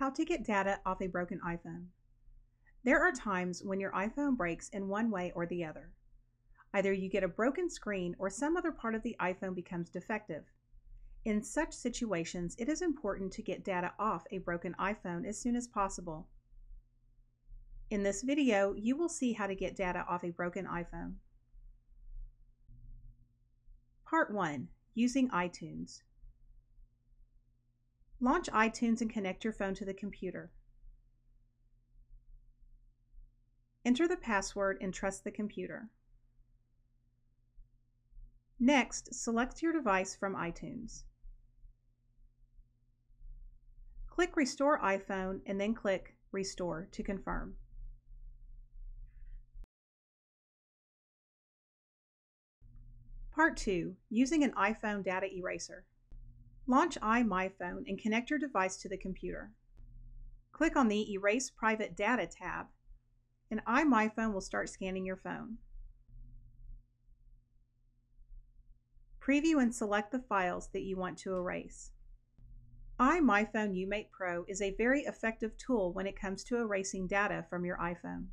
How to get data off a broken iPhone. There are times when your iPhone breaks in one way or the other. Either you get a broken screen or some other part of the iPhone becomes defective. In such situations, it is important to get data off a broken iPhone as soon as possible. In this video, you will see how to get data off a broken iPhone. Part 1. Using iTunes. Launch iTunes and connect your phone to the computer. Enter the password and trust the computer. Next, select your device from iTunes. Click Restore iPhone and then click Restore to confirm. Part 2. Using an iPhone Data Eraser. Launch iMyFone and connect your device to the computer. Click on the Erase Private Data tab, and iMyFone will start scanning your phone. Preview and select the files that you want to erase. iMyFone UMate Pro is a very effective tool when it comes to erasing data from your iPhone.